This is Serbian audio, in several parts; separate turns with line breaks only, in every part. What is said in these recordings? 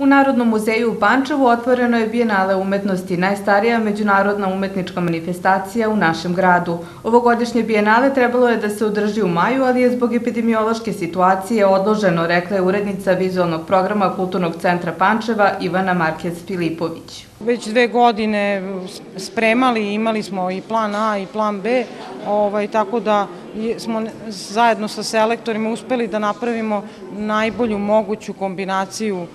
U Narodnom muzeju u Pančevu otvoreno je Bijenale umetnosti, najstarija međunarodna umetnička manifestacija u našem gradu. Ovogodišnje Bijenale trebalo je da se održi u maju, ali je zbog epidemiološke situacije odloženo, rekla je urednica vizualnog programa Kulturnog centra Pančeva Ivana Markez Filipović.
Već dve godine spremali, imali smo i plan A i plan B, ovaj, tako da smo zajedno sa selektorima uspeli da napravimo najbolju moguću kombinaciju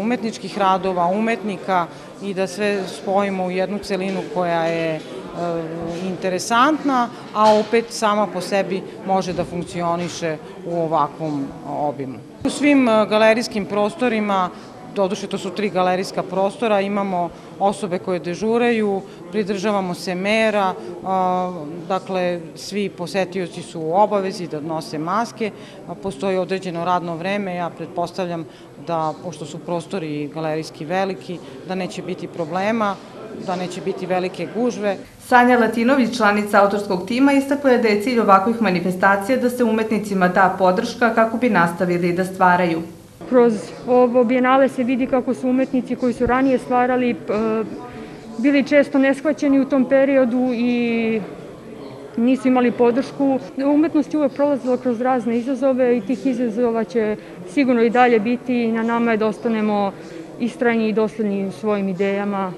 umetničkih radova, umetnika i da sve spojimo u jednu celinu koja je e, interesantna, a opet sama po sebi može da funkcioniše u ovakvom obimu. U svim e, galerijskim prostorima doduše to su tri galerijska prostora, imamo osobe koje dežuraju, pridržavamo se mera, dakle svi posetioci su u obavezi da nose maske, postoji određeno radno vreme, ja pretpostavljam da, pošto su prostori galerijski veliki, da neće biti problema, da neće biti velike gužve.
Sanja Latinović, članica autorskog tima, istakla je da je cilj ovakvih manifestacija da se umetnicima da podrška kako bi nastavili da stvaraju.
Kroz ovo bijenale se vidi kako su umetnici koji su ranije stvarali bili često neshvaćeni u tom periodu i nisu imali podršku. Umetnost je uvek prolazila kroz razne izazove i tih izazova će sigurno i dalje biti i na nama je da ostanemo istrajni i dosledni svojim idejama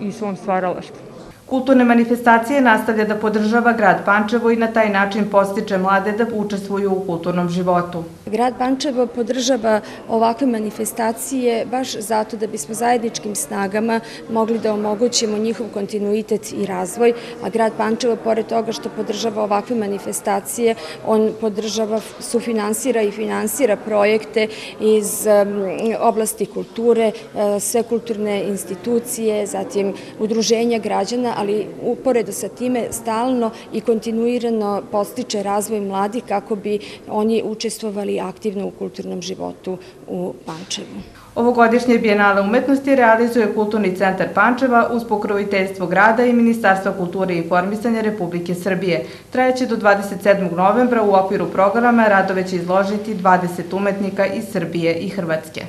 i svom stvaralaštvu.
Kulturne manifestacije nastavlja da podržava grad Pančevo i na taj način postiče mlade da učestvuju u kulturnom životu.
Grad Pančevo podržava ovakve manifestacije baš zato da bismo zajedničkim snagama mogli da omogućimo njihov kontinuitet i razvoj, a grad Pančevo, pored toga što podržava ovakve manifestacije, on podržava, sufinansira i finansira projekte iz oblasti kulture, e, sve kulturne institucije, zatim udruženja građana, ali uporedo sa time stalno i kontinuirano postiče razvoj mladih kako bi oni učestvovali aktivno u kulturnom životu u Pančevu.
Ovogodišnje bijenale umetnosti realizuje Kulturni centar Pančeva uz pokroviteljstvo grada i Ministarstva kulture i informisanja Republike Srbije. Trajeće do 27. novembra u okviru programa radove će izložiti 20 umetnika iz Srbije i Hrvatske.